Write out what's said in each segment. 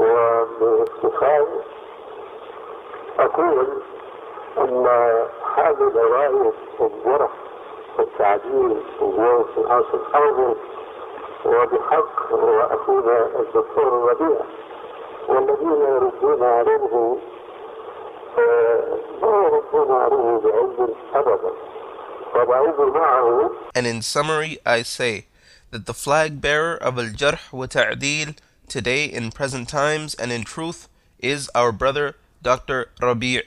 وباختصار أقول أن هذه رواية الجرح والتعديل في العصر الحاضر وبحق هو أخونا الدكتور الربيع والذين يردون عليه معه. And in summary, I say that the flag bearer of Al Jarh wa Ta'dil today in present times and in truth is our brother Dr. Rabi'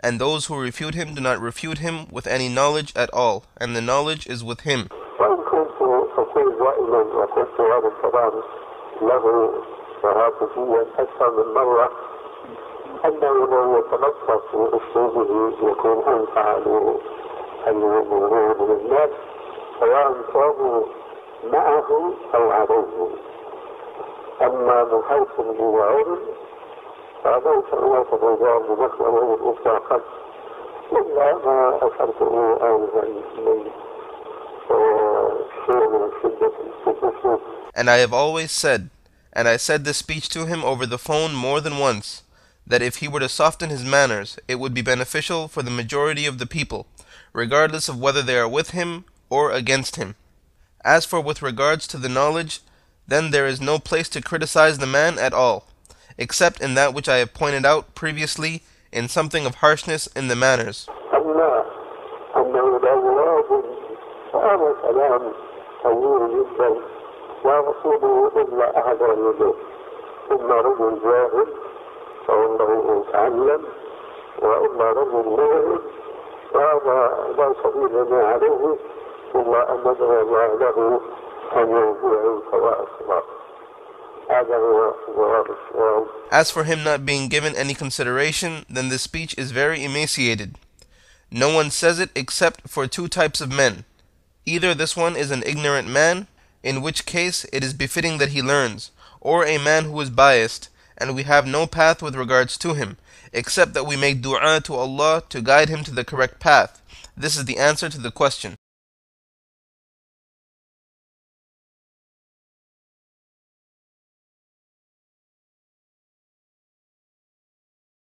and those who refute him do not refute him with any knowledge at all and the knowledge is with him وإن كنت أقول دائما وقلت هذا الكلام له تهاتفيا أكثر من مرة أنه لو يتلطف بأسلوبه يكون أنفع للناس سواء كانوا معه أو عليه أما من حيث العلم فليس هناك مجال لنقله الإطلاقا إلا ما أشرته آنفا من شيء من شدة التكسر And I have always said, and I said this speech to him over the phone more than once, that if he were to soften his manners, it would be beneficial for the majority of the people, regardless of whether they are with him or against him. As for with regards to the knowledge, then there is no place to criticize the man at all, except in that which I have pointed out previously in something of harshness in the manners. أما أنه الأولاد فهذا كلام طويل جدا لا نصيبه إلا أحد الوجوه إما رجل جاهل فإنه يتعلم وإما رجل مؤمن فهذا لا سبيل لنا عليه إلا أن ندعو الله له as for him not being given any consideration, then this speech is very emaciated. No one says it except for two types of men. Either this one is an ignorant man, in which case it is befitting that he learns, or a man who is biased, and we have no path with regards to him, except that we make dua to Allah to guide him to the correct path. This is the answer to the question.